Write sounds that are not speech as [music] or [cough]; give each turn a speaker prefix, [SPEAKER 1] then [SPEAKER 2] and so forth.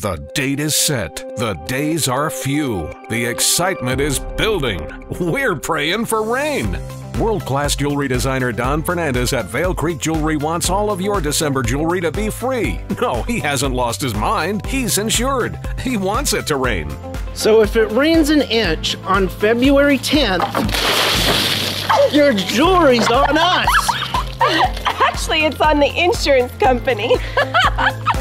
[SPEAKER 1] The date is set. The days are few. The excitement is building. We're praying for rain. World class jewelry designer Don Fernandez at Vail Creek Jewelry wants all of your December jewelry to be free. No, he hasn't lost his mind. He's insured. He wants it to rain.
[SPEAKER 2] So if it rains an inch on February 10th, your jewelry's on us. [laughs]
[SPEAKER 3] Actually, it's on the insurance company. [laughs]